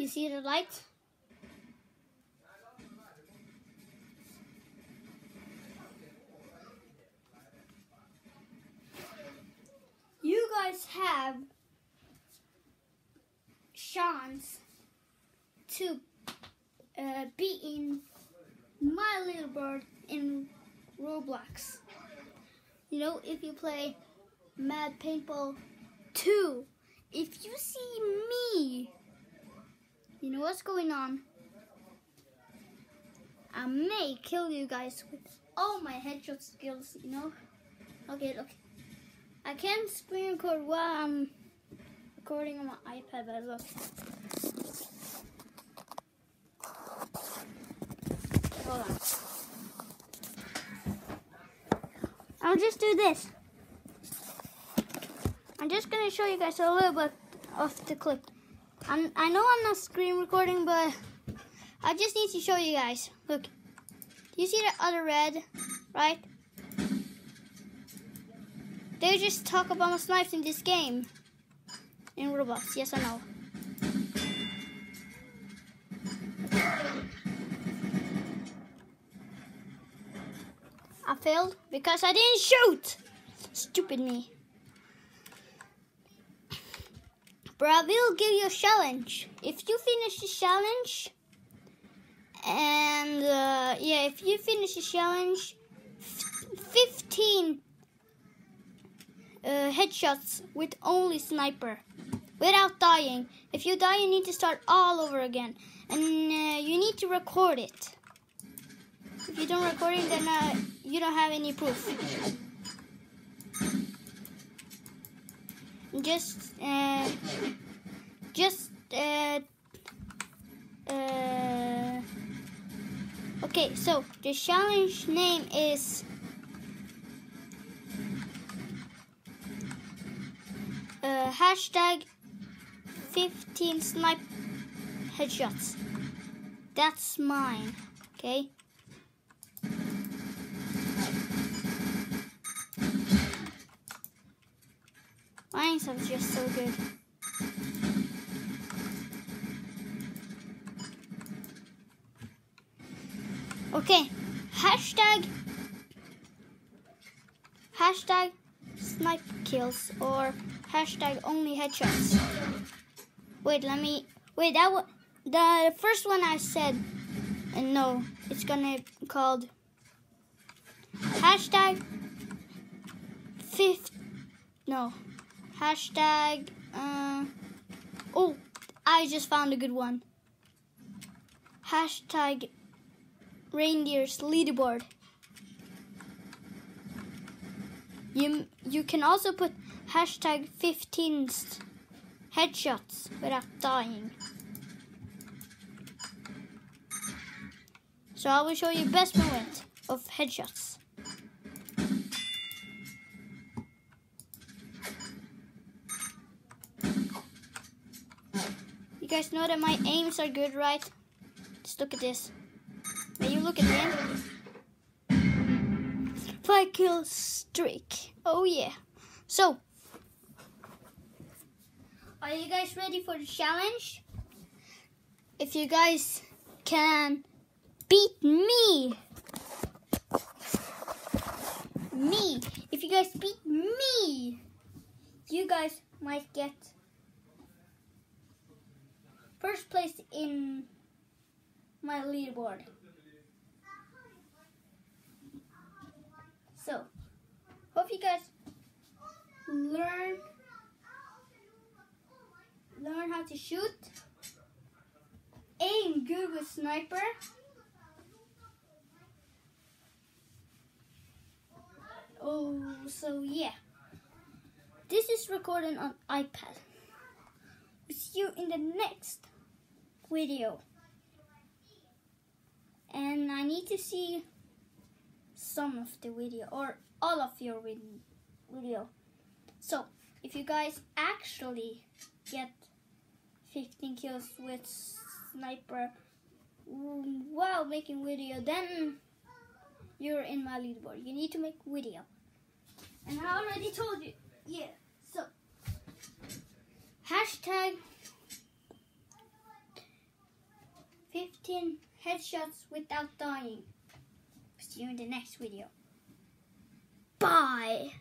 You see the light? You guys have chance to uh, be in My leaderboard in Roblox. You know, if you play Mad Paintball 2, if you see me, you know what's going on. I may kill you guys with all my headshot skills, you know? Okay, look. I can screen record while I'm recording on my iPad, but look. Hold on. I'll just do this. I'm just gonna show you guys a little bit of the clip. I'm, I know I'm not screen recording, but I just need to show you guys. Look, do you see the other red, right? They just talk about snipes in this game. In Roblox, yes I know. I failed because I didn't shoot. Stupid me. Will give you a challenge. If you finish the challenge, and uh, yeah, if you finish the challenge, 15 uh, headshots with only sniper without dying. If you die, you need to start all over again, and uh, you need to record it. If you don't record it, then uh, you don't have any proof. Just, uh, just, uh, uh, okay. So the challenge name is uh, hashtag 15 snipe headshots. That's mine. Okay. Mine sounds just so good. Okay, hashtag hashtag snipe kills or hashtag only headshots. Wait, let me wait. That was the first one I said, and no, it's gonna be called hashtag fifth. No, hashtag. Uh, oh, I just found a good one. Hashtag reindeer's leaderboard. You you can also put hashtag 15 headshots without dying. So I will show you best moment of headshots. Guys know that my aims are good, right? Just look at this. May you look at them? Five kill streak. Oh yeah. So, are you guys ready for the challenge? If you guys can beat me, me, if you guys beat me, you guys might get first place in my leaderboard. So, hope you guys learn learn how to shoot, aim good with sniper. Oh, so yeah. This is recorded on iPad. See you in the next video. And I need to see some of the video or all of your video. So, if you guys actually get 15 kills with sniper while making video, then you're in my leaderboard. You need to make video. And I already told you. Yeah, so hashtag 15 headshots without dying. See you in the next video. Bye!